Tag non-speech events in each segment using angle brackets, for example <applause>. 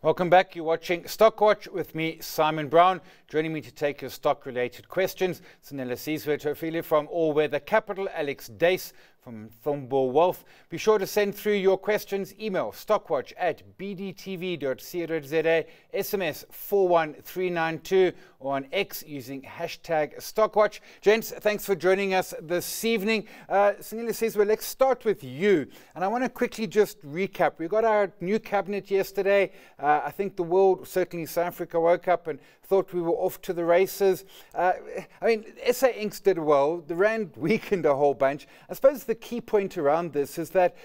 Welcome back. You're watching Stockwatch with me, Simon Brown. Joining me to take your stock related questions, Sanelisiwe from All Weather Capital, Alex Duys from Umthombo Wealth. Be sure to send through your questions. Email stockwatch at bdtv.co.za, SMS 41392, or on X using hashtag stockwatch. Gents, thanks for joining us this evening. Uh, says, well, let's start with you. And I want to quickly just recap. We got our new cabinet yesterday. Uh, I think the world, certainly South Africa, woke up and thought we were off to the races. Uh, I mean, SA Incs did well. The Rand weakened a whole bunch. I suppose the key point around this is that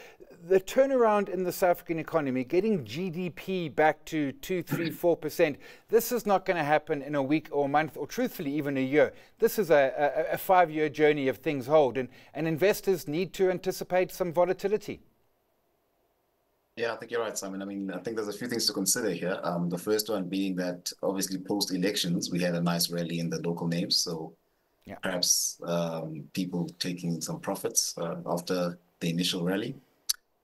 the turnaround in the South African economy, getting GDP back to 2, 3, <clears throat> 4%, this is not going to happen in a week or a month or truthfully even a year. This is a, a, a five year journey if things hold, and, and investors need to anticipate some volatility. Yeah, I think you're right, Simon. I mean, I think there's a few things to consider here. Um, the first one being that obviously post elections, we had a nice rally in the local names. So yeah. perhaps um, people taking some profits uh, after the initial rally.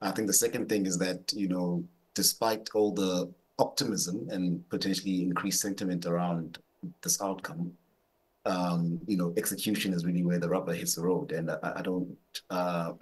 I think the second thing is that, you know, despite all the optimism and potentially increased sentiment around this outcome, um, you know, execution is really where the rubber hits the road. And I, I don't uh, <clears throat>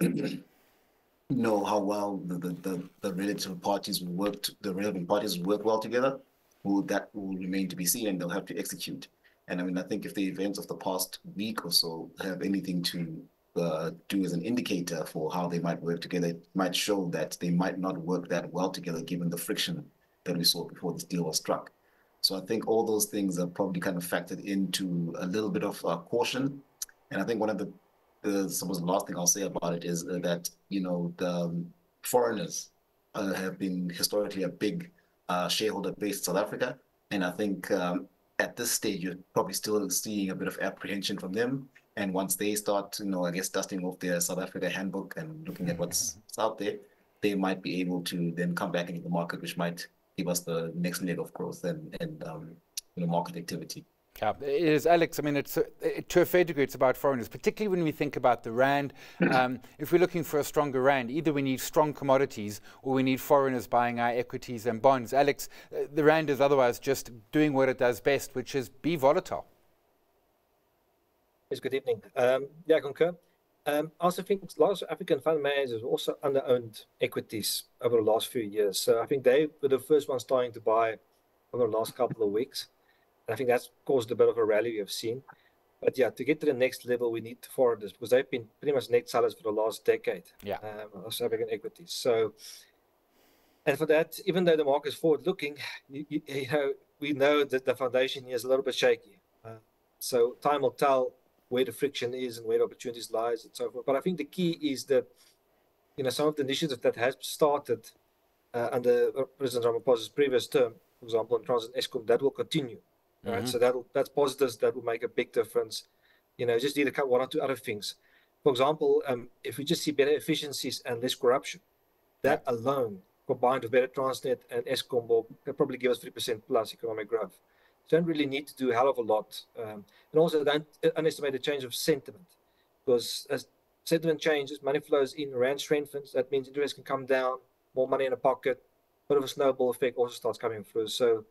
know how well the, the, the, the relative parties will work, to, the relevant parties work well together. Will that will remain to be seen and they'll have to execute. And I mean, I think if the events of the past week or so have anything to uh, do as an indicator for how they might work together, it might show that they might not work that well together given the friction that we saw before this deal was struck. So I think all those things are probably kind of factored into a little bit of uh, caution. And I think one of the, the suppose the last thing I'll say about it is that, you know, the foreigners uh, have been historically a big uh, shareholder base in South Africa. And I think um, at this stage, you're probably still seeing a bit of apprehension from them. And once they start, you know, I guess dusting off their South Africa handbook and looking at what's mm-hmm. out there, they might be able to then come back into the market, which might give us the next leg of growth and, and um, you know, market activity. Yeah, it is, Alex. I mean, it's it, to a fair degree, it's about foreigners, particularly when we think about the rand. <clears throat> Um, if we're looking for a stronger rand, either we need strong commodities or we need foreigners buying our equities and bonds. Alex, uh, the rand is otherwise just doing what it does best, which is be volatile. Yes, good evening. Um, yeah, I concur. Um, I also think large African fund managers also under-owned equities over the last few years. So I think they were the first ones starting to buy over the last couple of weeks. I think that's caused a bit of a rally we have seen. But yeah, to get to the next level, we need foreigners because they've been pretty much net sellers for the last decade. Yeah. Um, of South African equities. So, and for that, even though the market is forward looking, you, you, you, know, we know that the foundation is a little bit shaky. Uh, so time will tell where the friction is and where the opportunities lies and so forth. But I think the key is that, you know, some of the initiatives that has started uh, under President Ramaphosa's previous term, for example, in Transnet Eskom, that will continue right? Mm-hmm. So that that's positives that will make a big difference. You know, just need to cut one or two other things. For example, um, if we just see better efficiencies and less corruption, that yeah. alone, combined with better Transnet and Eskom, will probably give us three percent plus economic growth. So don't really need to do a hell of a lot, um, and also don't underestimate the change of sentiment, because as sentiment changes, money flows in, rand strengthens. That means interest can come down, more money in the pocket, bit of a snowball effect also starts coming through. So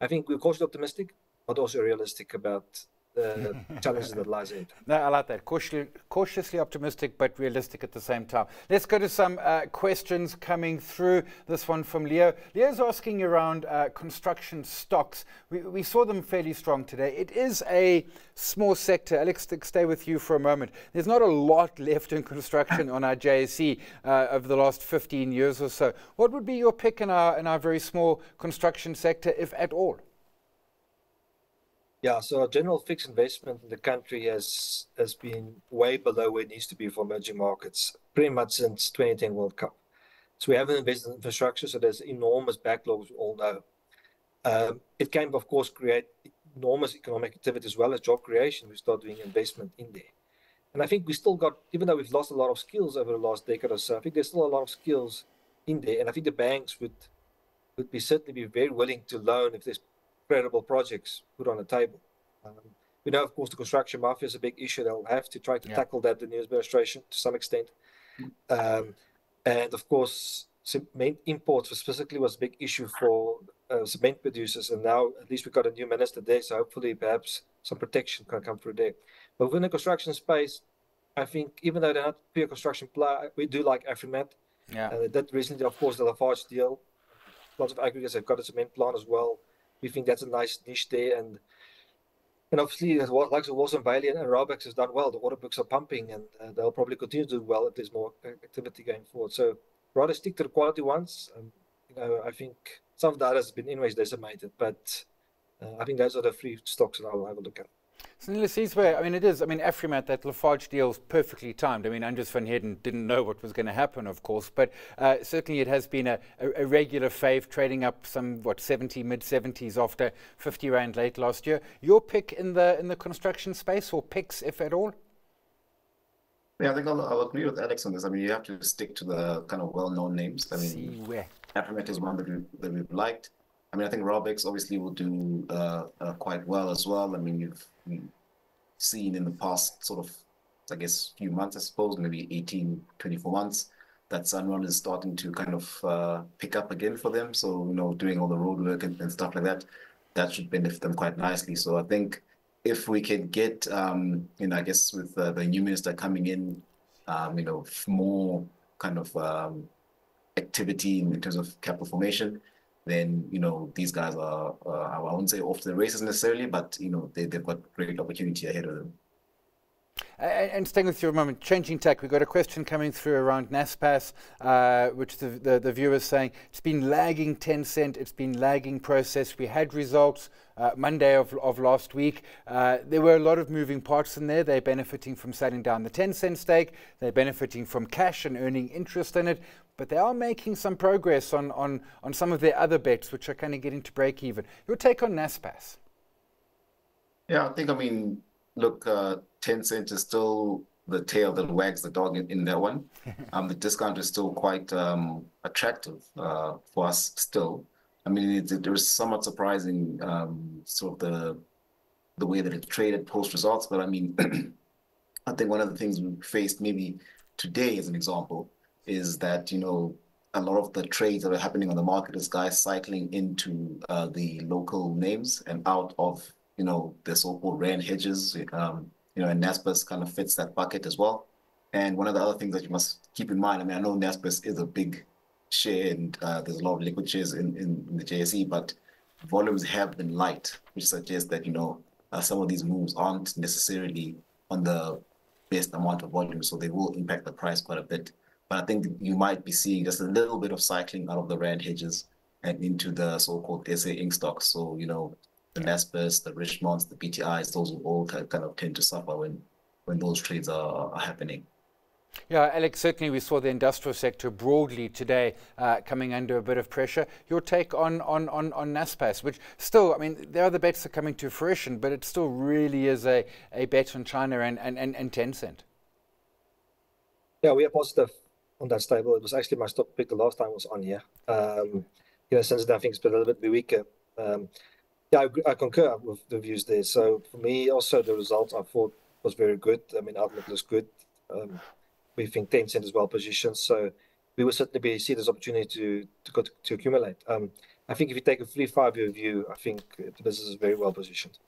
I think we're cautiously optimistic but also realistic about the <laughs> challenges that lies ahead. No, I like that. Cautiously, cautiously, optimistic, but realistic at the same time. Let's go to some uh, questions coming through. This one from Leo. Leo's asking around uh, construction stocks. We, we, saw them fairly strong today. It is a small sector. Alex, stay with you for a moment. There's not a lot <laughs> left in construction on our JSE uh, over the last 15 years or so. What would be your pick in our, in our very small construction sector, if at all? Yeah, so general fixed investment in the country has has been way below where it needs to be for emerging markets, pretty much since 2010 World Cup. So we haven't invested in infrastructure, so there's enormous backlogs, we all know. Um, it can, of course, create enormous economic activity as well as job creation. We start doing investment in there. And I think we still got, even though we've lost a lot of skills over the last decade or so, I think there's still a lot of skills in there. And I think the banks would would be certainly be very willing to loan if there's credible projects put on the table. Um, we know, of course, the construction mafia is a big issue. They'll have to try to yeah. tackle that, the new administration, to some extent. Um, and of course, cement imports specifically was a big issue for uh, cement producers. And now at least we've got a new minister there. So hopefully, perhaps some protection can come through there. But within the construction space, I think even though they're not pure construction player, we do like Afrimat. Yeah. Uh, that recently, of course, the Lafarge deal. Lots of aggregates have got a cement plant as well. We think that's a nice niche there. And and obviously, like the Wilson Bayly and Raubex has done well. The order books are pumping, and uh, they'll probably continue to do well if there's more activity going forward. So rather stick to the quality ones. Um, you know, I think some of that has been in ways decimated, but uh, I think those are the three stocks that I'll have a look at. So Ulysses, where I mean, it is. I mean, Afrimat, that Lafarge deal is perfectly timed. I mean, Andries van Heerden didn't know what was going to happen, of course, but uh, certainly it has been a, a, a, regular fave, trading up some what 70, mid 70s after 50 rand late last year. Your pick in the in the construction space, or picks, if at all? Yeah, I think I'll, I'll agree with Alex on this. I mean, you have to stick to the kind of well-known names. I mean. Afrimat is one that, we, that we've liked. I mean, I think Raubex obviously will do uh, uh, quite well as well. I mean, you've seen in the past sort of, I guess, few months, I suppose, maybe 18, 24 months, that SANRAL is starting to kind of uh, pick up again for them. So, you know, doing all the road work and, and stuff like that, that should benefit them quite nicely. So I think if we can get, um, you know, I guess with uh, the new minister coming in, um, you know, more kind of um, activity in terms of capital formation, then you know these guys are uh, I won't say off the races necessarily, but you know they they've got great opportunity ahead of them. And staying with you a moment, changing tack, we've got a question coming through around Naspers, uh, which the, the, the viewer is saying it's been lagging Tencent, it's been lagging Prosus. We had results uh, Monday of, of last week. Uh, there were a lot of moving parts in there. They're benefiting from selling down the Tencent stake, they're benefiting from cash and earning interest in it, but they are making some progress on, on, on some of their other bets, which are kind of getting to break even. Your take on Naspers? Yeah, I think, I mean, look, uh, Tencent is still the tail that wags the dog in, in that one. <laughs> Um, the discount is still quite um, attractive uh, for us still. I mean, it, it, was somewhat surprising, um, sort of the the way that it traded post results. But I mean, <clears throat> I think one of the things we faced maybe today, as an example, is that you know a lot of the trades that are happening on the market is guys cycling into uh, the local names and out of you know, the so-called rand hedges, um, you know, and Naspers kind of fits that bucket as well. And one of the other things that you must keep in mind, I mean, I know Naspers is a big share and uh, there's a lot of liquid shares in, in, in, the JSE, but volumes have been light, which suggests that, you know, uh, some of these moves aren't necessarily on the best amount of volume, so they will impact the price quite a bit. But I think you might be seeing just a little bit of cycling out of the rand hedges and into the so-called SA Inc stocks. So, you know, the Naspers, the Richemonts, the BTIs, those will all kind of tend to suffer when, when those trades are, are happening. Yeah, Alex, certainly we saw the industrial sector broadly today uh, coming under a bit of pressure. Your take on, on, on, on Naspers, which still, I mean, there are the bets that are coming to fruition, but it still really is a, a bet on China and, and, and, and Tencent. Yeah, we are positive on that stable. It was actually my stock pick the last time I was on here. Um, you know, since then, I think it's been a little bit weaker. Um, yeah, I, I, concur with the views there. So for me, also the result I thought was very good. I mean, outlook looks good. Um, we think Tencent is well positioned, so we will certainly be see this opportunity to to to accumulate. Um, I think if you take a three five year view, I think the business is very well positioned.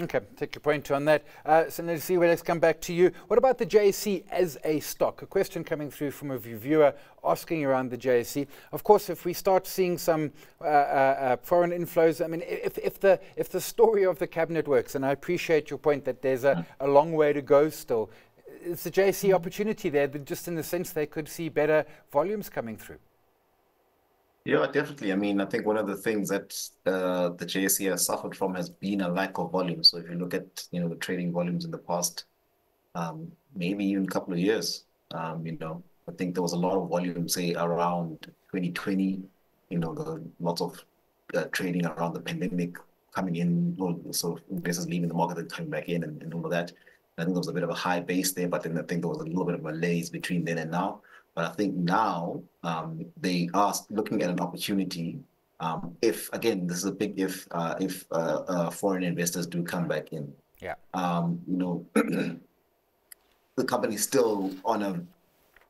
Okay, take your point on that. Uh, so let's see, well, let's come back to you. What about the JSE as a stock? A question coming through from a viewer asking around the JSE. Of course, if we start seeing some uh, uh, uh, foreign inflows, I mean, if, if, the, if the story of the cabinet works, and I appreciate your point that there's a, a long way to go still, is the JSE opportunity there, just in the sense they could see better volumes coming through? Yeah, definitely. I mean, I think one of the things that uh, the JSE has suffered from has been a lack of volume. So if you look at, you know, the trading volumes in the past, um, maybe even a couple of years, um, you know, I think there was a lot of volume, say around 2020, you know, the lots of uh, trading around the pandemic coming in, or so investors leaving the market and coming back in and, and all of that. I think there was a bit of a high base there, but then I think there was a little bit of a malaise between then and now. But I think now um, they are looking at an opportunity Um, if again, this is a big if uh, if uh, uh, foreign investors do come back in. Yeah. Um, you know, <clears throat> the company's still on a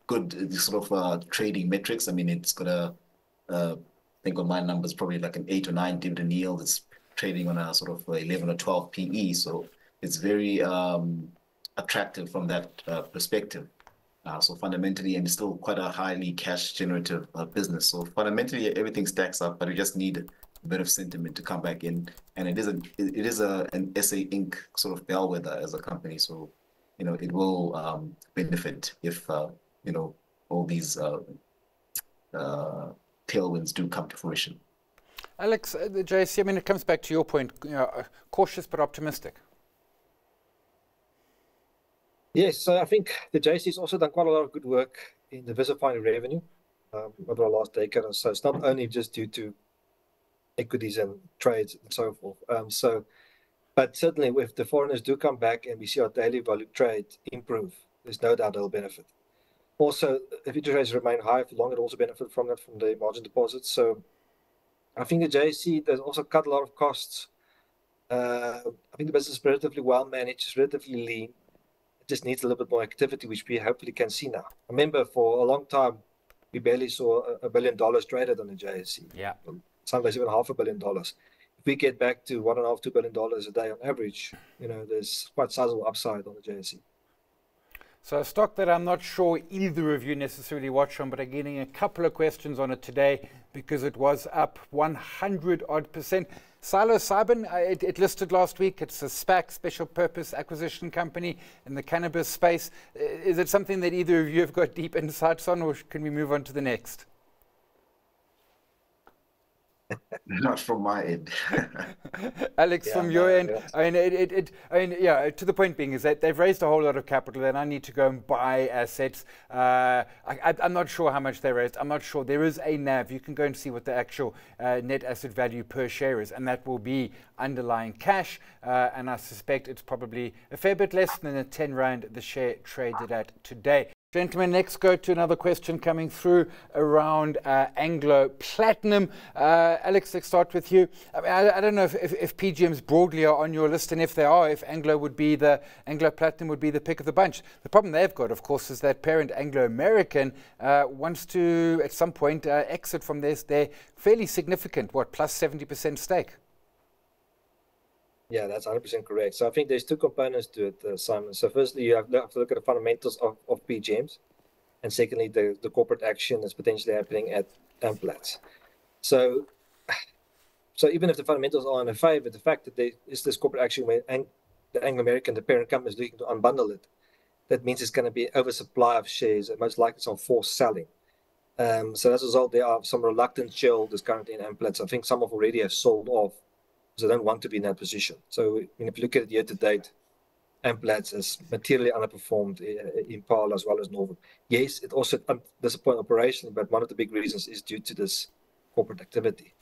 good sort of uh, trading metrics. I mean, it's got a, think on my numbers, probably like an eight or nine dividend yield. It's trading on a sort of 11 or 12 PE. So it's very um, attractive from that uh, perspective. Uh, so fundamentally, and still quite a highly cash generative uh, business. So fundamentally, everything stacks up, but we just need a bit of sentiment to come back in. And it is a it is a an SA Inc. sort of bellwether as a company. So you know it will um, benefit if uh, you know all these uh, uh, tailwinds do come to fruition. Alex, uh, JSE, I mean, it comes back to your point, you know, cautious but optimistic. Yes, so I think the JSE has also done quite a lot of good work in diversifying revenue um, over the last decade or so. It's not only just due to equities and trades and so forth. Um, so, but certainly, if the foreigners do come back and we see our daily volume trade improve, there's no doubt it'll benefit. Also, if interest rates remain high for long, it also benefit from that from the margin deposits. So, I think the JSE has also cut a lot of costs. Uh, I think the business is relatively well managed, relatively lean just needs a little bit more activity, which we hopefully can see now. Remember, for a long time, we barely saw a, billion dollars traded on the JSE. Yeah. Sometimes even half a billion dollars. If we get back to one and a half, two billion dollars a day on average, you know, there's quite sizable upside on the JSE. So a stock that I'm not sure either of you necessarily watch on, but I'm getting a couple of questions on it today because it was up 100 odd percent. Psilocybin, uh, it, it, listed last week. It's a SPAC, special purpose acquisition company in the cannabis space. Is it something that either of you have got deep insights on, or can we move on to the next? <laughs> Not from my end. <laughs> Alex, yeah, from your no, end, yes. I mean, it, it, it, I mean, yeah. To the point being is that they've raised a whole lot of capital, and I need to go and buy assets. Uh, I, am not sure how much they raised. I'm not sure. There is a NAV. You can go and see what the actual uh, net asset value per share is, and that will be underlying cash. Uh, and I suspect it's probably a fair bit less than the 10 rand the share traded at today. Gentlemen, next go to another question coming through around uh, Anglo Platinum. Uh, Alex, let's start with you. I, mean, I, I don't know if, if, if, PGMs broadly are on your list, and if they are, if Anglo would be the Anglo Platinum would be the pick of the bunch. The problem they've got, of course, is that parent Anglo American uh, wants to, at some point, uh, exit from their, their fairly significant, what, plus 70% stake. Yeah, that's 100% correct. So I think there's two components to it, uh, Simon. So firstly, you have, to look at the fundamentals of, of PGMs. And secondly, the, the corporate action that's potentially happening at Amplats. So so even if the fundamentals are in a favor, the fact that there is this corporate action where Ang- the Anglo American, the parent company, is looking to unbundle it, that means it's going to be oversupply of shares and most likely some forced selling. Um, so as a result, there are some reluctant shareholders currently in Amplats. I think some of already have sold off because I don't want to be in that position. So if you look at it year to date, Amplats has materially underperformed Impala as well as Northam. Yes, it also disappointed operationally, but one of the big reasons is due to this corporate activity.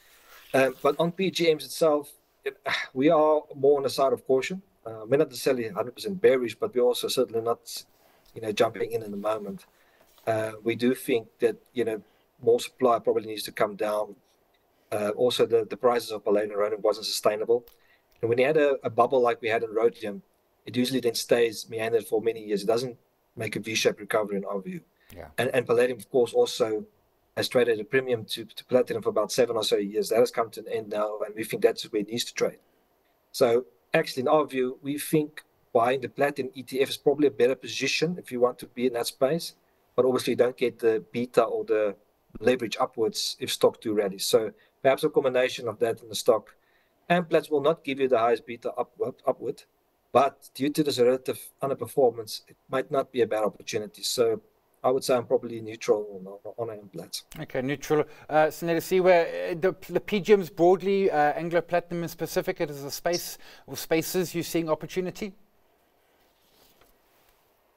Um, but on PGMs itself, it, we are more on the side of caution. Uh, we're not necessarily 100% bearish, but we're also certainly not, you know, jumping in in the moment. Uh, we do think that you know more supply probably needs to come down uh, also, the, the prices of palladium and rhodium wasn't sustainable. And when you had a, a, bubble like we had in rhodium, it usually then stays meandered for many years. It doesn't make a V-shaped recovery in our view. Yeah. And, and palladium, of course, also has traded a premium to, to platinum for about seven or so years. That has come to an end now, and we think that's where it needs to trade. So, actually, in our view, we think buying the platinum ETF is probably a better position if you want to be in that space. But obviously, you don't get the beta or the leverage upwards if stock do rally. So perhaps a combination of that and the stock. Amplats will not give you the highest beta upward, upward, but due to this relative underperformance, it might not be a bad opportunity. So I would say I'm probably neutral on, on Amplats. Okay, neutral. Uh, so us see where uh, the, the PGMs broadly, uh, Anglo Platinum in specific, it is a space or spaces you're seeing opportunity?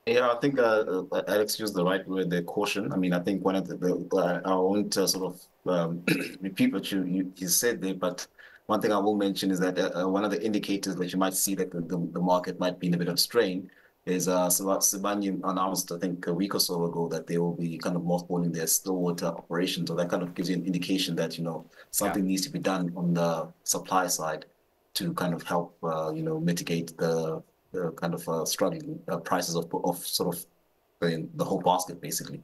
Yeah, I think uh, uh, Alex used the right word there, caution. I mean, I think one of the, the uh, I won't uh, sort of um, <clears throat> repeat what you, you, you said there, but one thing I will mention is that uh, uh, one of the indicators that you might see that the, the, the, market might be in a bit of strain is uh, Sibanye announced, I think, a week or so ago that they will be kind of mothballing their Stillwater operation. So that kind of gives you an indication that, you know, something yeah. needs to be done on the supply side to kind of help, uh, you know, mitigate the, the kind of uh, struggling uh, prices of, of sort of the, the whole basket, basically.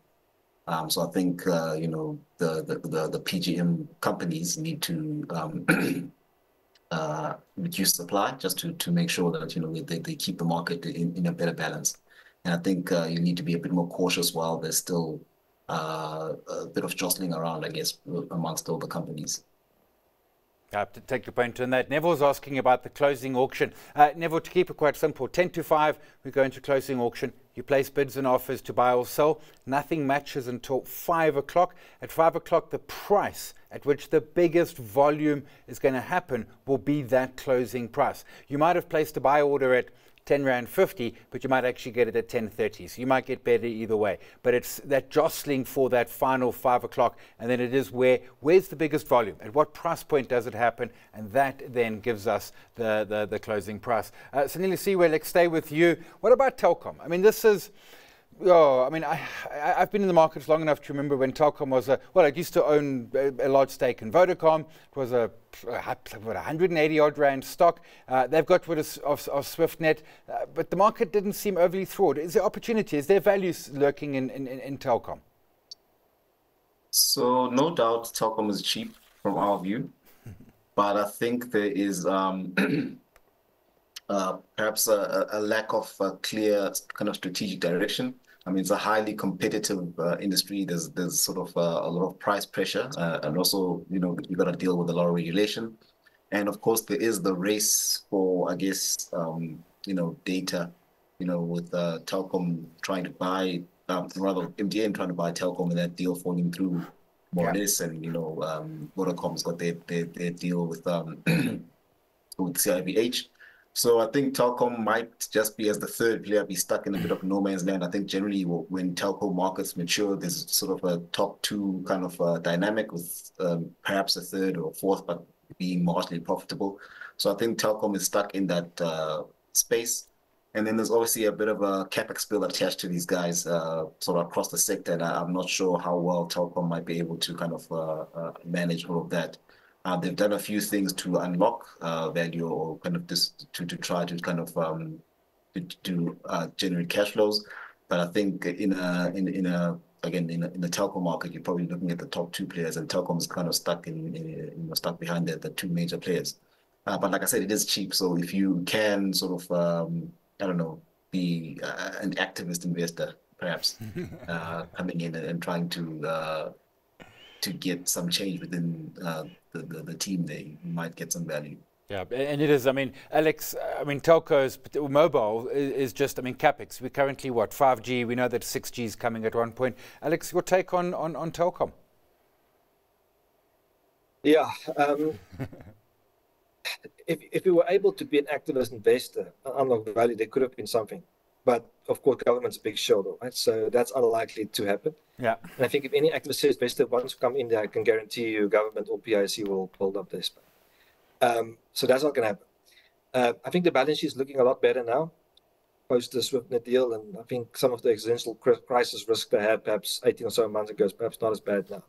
Um, so I think, uh, you know, the, the, the, the PGM companies need to um, <clears throat> uh, reduce supply just to, to make sure that, you know, they, they keep the market in, in a better balance. And I think uh, you need to be a bit more cautious while there's still uh, a bit of jostling around, I guess, amongst all the companies. I have to take your point on that. Neville's asking about the closing auction. Uh, Neville, to keep it quite simple, 10 to 5, we go into closing auction. You place bids and offers to buy or sell. Nothing matches until 5 o'clock. At 5 o'clock, the price at which the biggest volume is going to happen will be that closing price. You might have placed a buy order at 10 Rand 50, but you might actually get it at 10.30. So you might get better either way. But it's that jostling for that final five o'clock. And then it is where, where's the biggest volume? At what price point does it happen? And that then gives us the, the, the closing price. Uh, Neely Seaway, stay with you. What about Telkom? I mean, this is, Oh, I mean, I, I, have been in the markets long enough to remember when Telkom was a, well, it used to own a, a large stake in Vodacom. It was a, a 180 odd rand stock. Uh, they've got rid of, of, of SwiftNet, uh, but the market didn't seem overly thrilled. Is there opportunity? Is there value lurking in, in, in Telkom? So, no doubt Telkom is cheap from our view, <laughs> but I think there is. Um, <clears throat> uh, perhaps a, a, lack of a clear kind of strategic direction. I mean, it's a highly competitive uh, industry. There's there's sort of uh, a lot of price pressure, uh, and also you know you got to deal with a lot of regulation, and of course there is the race for I guess um, you know data, you know with uh, Telkom trying to buy um, rather MTN trying to buy Telkom and that deal falling through more yeah. or less, and you know um, Vodacom's got their their, their deal with um, <clears throat> with CIVH. So I think Telkom might just be as the third player be stuck in a bit of no man's land. I think generally when telco markets mature, there's sort of a top two kind of uh, dynamic with um, perhaps a third or fourth, but being marginally profitable. So I think Telkom is stuck in that uh, space. And then there's obviously a bit of a capex bill attached to these guys, uh, sort of across the sector. And I, am not sure how well Telkom might be able to kind of uh, uh, manage all of that. Uh, they've done a few things to unlock uh, value or kind of just to, to try to kind of um, to, to uh, generate cash flows. But I think in a in, in a again in, a, in the telco market, you're probably looking at the top two players, and Telkom is kind of stuck in, in you know, stuck behind the, the two major players. Uh, but like I said, it is cheap, so if you can sort of um, I don't know be uh, an activist investor, perhaps <laughs> uh, coming in and, and trying to to get some change within uh, the, the, the team they might get some value. Yeah, and it is. I mean, Alex, I mean, telcos, mobile is, is, just, I mean, capex. We're currently, what, 5G? We know that 6G is coming at one point. Alex, your take on, on, on Telkom? Yeah. Um, <laughs> if, if we were able to be an activist investor, unlock value, there could have been something. But of course, government's a big shoulder, right? So that's unlikely to happen. Yeah. And I think if any activist investor wants to come in there, I can guarantee you government or PIC will build up this. Um, so that's not going to happen. Uh, I think the balance sheet is looking a lot better now post the SwiftNet deal. And I think some of the existential crisis risk they had perhaps 18 or so months ago is perhaps not as bad now.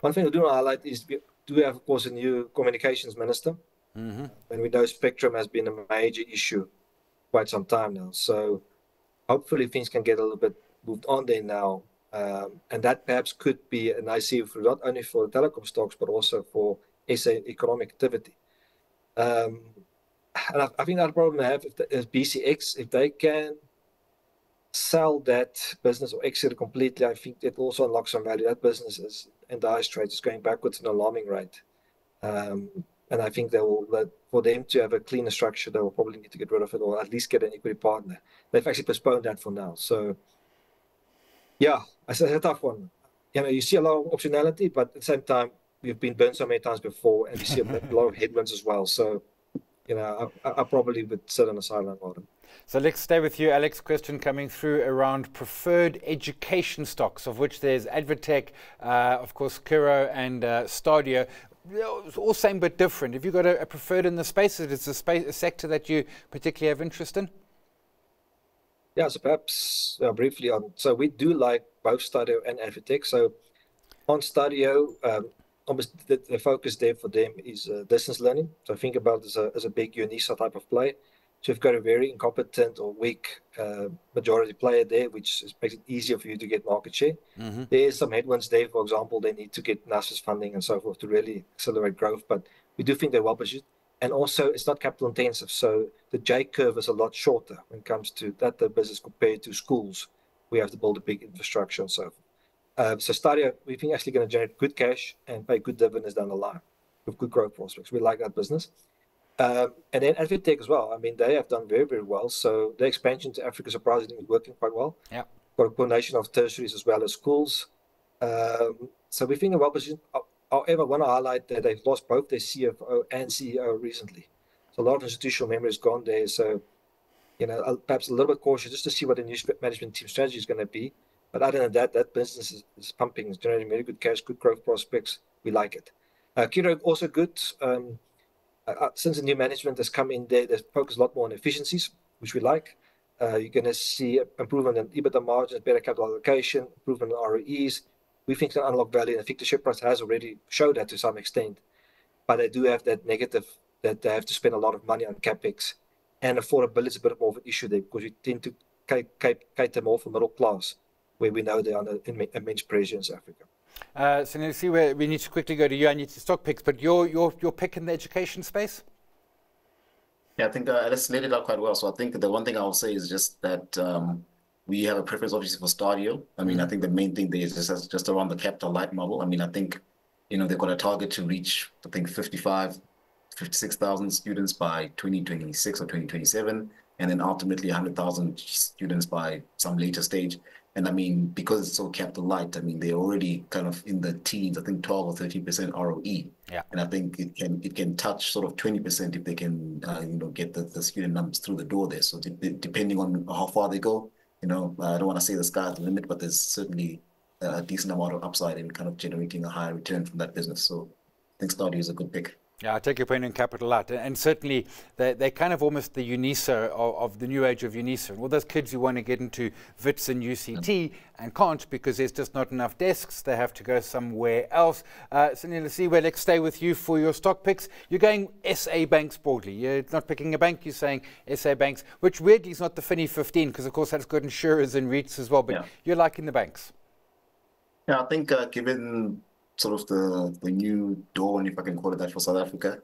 One thing I do want to highlight is we do have, of course, a new communications minister. Mm-hmm. And we know spectrum has been a major issue quite some time now. So hopefully things can get a little bit moved on there now. Um, and that perhaps could be an ICU for not only for the telecom stocks, but also for SA economic activity. Um, and I, I, think that problem I have if the, is BCX, if they can sell that business or exit it completely, I think it also unlocks some value. That business is in dire straits, is going backwards at an alarming rate. Um, and I think they will for them to have a cleaner structure, they will probably need to get rid of it or at least get an equity partner. They've actually postponed that for now. So, yeah, it's a tough one. You know, you see a lot of optionality, but at the same time, we've been burned so many times before, and you see a lot of headwinds as well. So, you know, I, I probably would sit on a sideline bottom. So let's stay with you, Alex. Question coming through around preferred education stocks, of which there's Advtech, uh, of course, Curro and uh, Stadio all same but different. Have you got a, a preferred in the space? Is it a, space, a sector that you particularly have interest in? Yeah, so perhaps uh, briefly on. So we do like both Stadio and ADvTECH. So on Stadio, um, almost the, the, focus there for them is uh, distance learning. So think about it as a, as a big UNISA type of play. So you've got a very incompetent or weak uh, majority player there, which makes it easier for you to get market share. Mm-hmm. There's some headwinds there. For example, they need to get NSFAS funding and so forth to really accelerate growth. But we do think they're well positioned. And also, it's not capital intensive. So the J curve is a lot shorter when it comes to that the business compared to schools. We have to build a big infrastructure and so forth. Uh, so Stadio, we think actually going to generate good cash and pay good dividends down the line with good growth prospects. We like that business. Um, and then ADvTECH as well. I mean, they have done very, very well. So the expansion to Africa surprisingly is working quite well. Yeah. Got a combination of tertiaries as well as schools. Um, so we think they're well positioned. However, I want to highlight that they've lost both their CFO and CEO recently. So a lot of institutional memory has gone there. So, you know, perhaps a little bit cautious just to see what the new management team strategy is going to be. But other than that, that business is, is pumping, is generating very good cash, good growth prospects. We like it. Uh, Curro also good. Um, uh, uh, since the new management has come in there, they focus a lot more on efficiencies, which we like. Uh, you're going to see improvement in EBITDA margins, better capital allocation, improvement in ROEs. We think the unlock value, and I think the share price has already showed that to some extent. But they do have that negative that they have to spend a lot of money on capex, and affordability is a bit more of an issue there because we tend to cater more for middle class where we know they're under immense pressure in South Africa. Uh, so now see where we need to quickly go to you. I need to stock picks, but your your your pick in the education space. Yeah, I think uh, Alice laid it out quite well. So I think the one thing I will say is just that um, we have a preference obviously for Stadio. I mean. I think the main thing there is just, just around the capital light model. I mean, I think you know they've got a target to reach I think 55, 56,000 students by 2026 or 2027, and then ultimately 100,000 students by some later stage. And I mean, because it's so capital light, I mean, they're already kind of in the teens, I think 12 or 13% ROE. Yeah. And I think it can it can touch sort of 20% if they can, uh, you know, get the, the student numbers through the door there. So de- depending on how far they go, you know, I don't want to say the sky's the limit, but there's certainly a decent amount of upside in kind of generating a higher return from that business. So I think Stadio is a good pick. Yeah, I take your point on capital lot. And certainly, they're, they're kind of almost the UNISA of, of, the new age of UNISA. And all those kids who want to get into Wits and UCT and can't because there's just not enough desks, they have to go somewhere else. Uh, so, Nilasiwe, let's stay with you for your stock picks. You're going SA Banks broadly. You're not picking a bank, you're saying SA Banks, which weirdly is not the FINI 15 because, of course, that's got insurers and REITs as well. But yeah. you're liking the banks. Yeah, I think uh, given sort of the the new dawn, if I can call it that, for South Africa.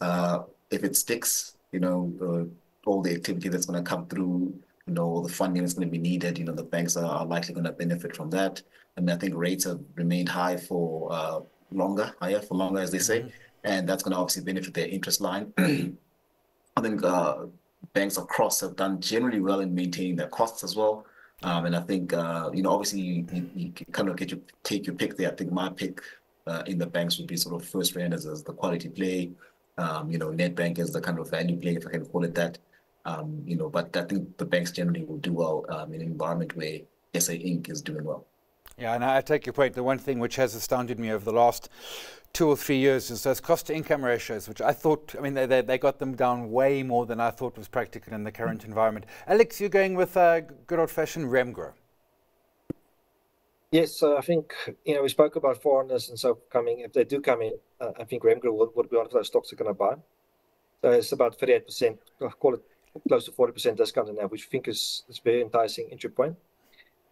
Uh, if it sticks, you know, uh, all the activity that's going to come through, you know, all the funding that's going to be needed, you know, the banks are, are likely going to benefit from that. And I think rates have remained high for uh, longer, higher for longer, as they say, mm-hmm. and that's going to obviously benefit their interest line. <clears throat> I think uh, banks across have done generally well in maintaining their costs as well. Um, and I think, uh, you know, obviously you, you, you, kind of get your take your pick there. I think my pick uh, in the banks would be sort of first as, as the quality play, um, you know, Nedbank as the kind of value play, if I can call it that. Um, you know, but I think the banks generally will do well um, in an environment where SA Inc. is doing well. Yeah, and I take your point. The one thing which has astounded me over the last two or three years is those cost to income ratios, which I thought, I mean, they, they, they, got them down way more than I thought was practical in the current environment. Alex, you're going with uh, good old fashioned Remgro. Yes, uh, I think you know we spoke about foreigners and so coming. If they do come in, uh, I think Remgro would, would, be one of those stocks they're going to buy. So it's about thirty-eight percent, uh, call it close to forty percent discount now, which I think is is very enticing entry point.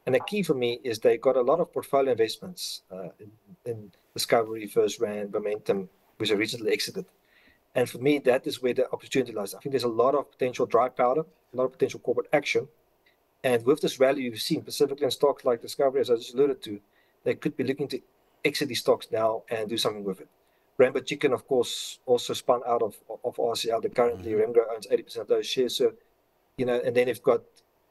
And the key for me is they got a lot of portfolio investments uh, in, in, Discovery, FirstRand, Momentum, which I recently exited. And for me, that is where the opportunity lies. I think there's a lot of potential dry powder, a lot of potential corporate action and with this rally you've seen, specifically in stocks like Discovery, as I just alluded to, they could be looking to exit these stocks now and do something with it. Rainbow Chicken, of course, also spun out of, of RCL. The currently mm-hmm. Remgro owns 80% of those shares. So, you know, and then you've got,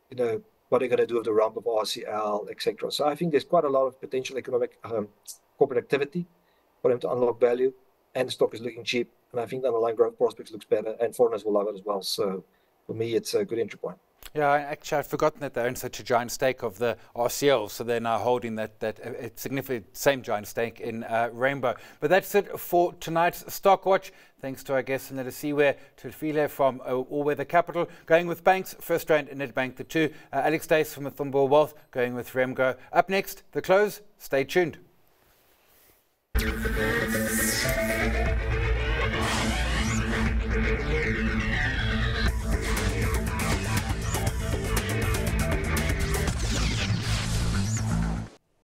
you know, what are they going to do with the rump of RCL, etc. So I think there's quite a lot of potential economic um, corporate activity for them to unlock value. And the stock is looking cheap. And I think the underlying growth prospects looks better. And foreigners will love it as well. So for me, it's a good entry point. Yeah, actually, I'd forgotten that they own such a giant stake of the RCL, so they're now holding that that uh, significant same giant stake in uh, Rainbow. But that's it for tonight's Stock Watch. Thanks to our guests, Nele Siwe Tofile from uh, All Weather Capital, going with banks, First FirstRand and Nedbank, the two. Uh, Alex Duys from Umthombo Wealth, going with Remgro. Up next, the close. Stay tuned.